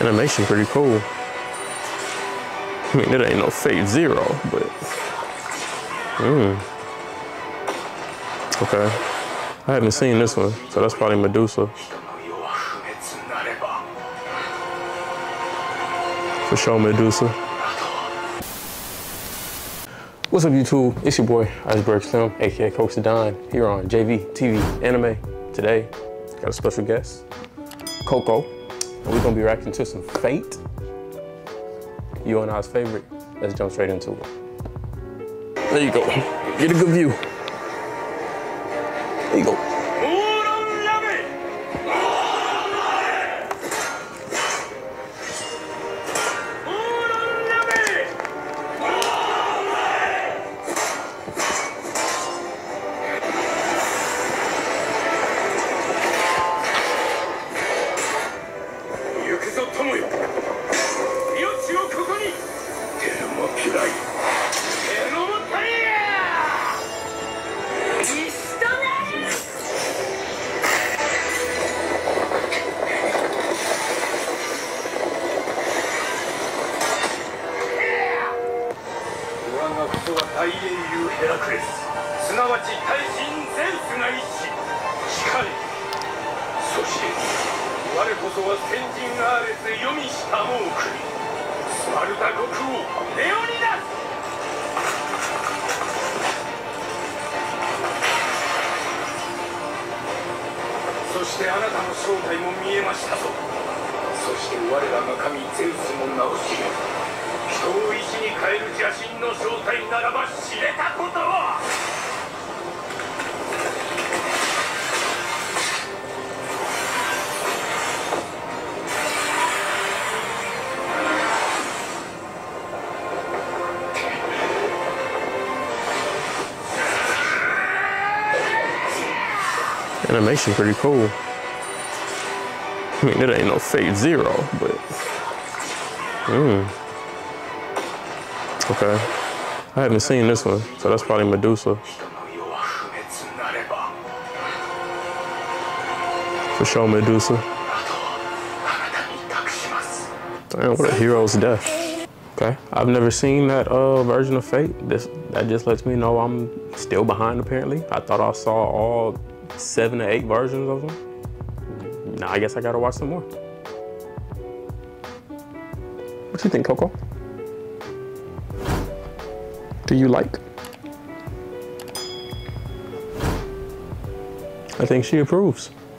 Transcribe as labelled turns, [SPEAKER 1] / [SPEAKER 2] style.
[SPEAKER 1] Animation pretty cool. I mean, it ain't no Fate Zero, but. Hmm. Okay. I haven't seen this one, so that's probably Medusa. For sure, Medusa. What's up, YouTube? It's your boy, Iceberg Slim, aka Coach Don, here on JV TV Anime. Today, got a special guest, Coco, we're gonna be reacting to some Fate. You and I's favorite. Let's jump straight into it. There you go. Get a good view. There you go.
[SPEAKER 2] ぞ友よ。命をここに。も嫌い。もや一緒だ我がことは大英雄ヘラクレス。すなわち大神ゼウスが一しかそして我こそは先人アーレス読みしたもう国スパルタ国王レオニダスそしてあなたの正体も見えましたぞ。そして我らが神ゼウスも名を知れ人を石に変える邪神の正体ならば知れたことを。
[SPEAKER 1] Animation pretty cool. I mean, it ain't no Fate Zero, but. Hmm. Okay. I haven't seen this one, so that's probably Medusa. For sure, Medusa. Damn, what a hero's death. Okay, I've never seen that uh, version of Fate. This that just lets me know I'm still behind. Apparently, I thought I saw all seven to eight versions of them. Now I guess I gotta watch some more. What you think, Coco? Do you like? I think she approves.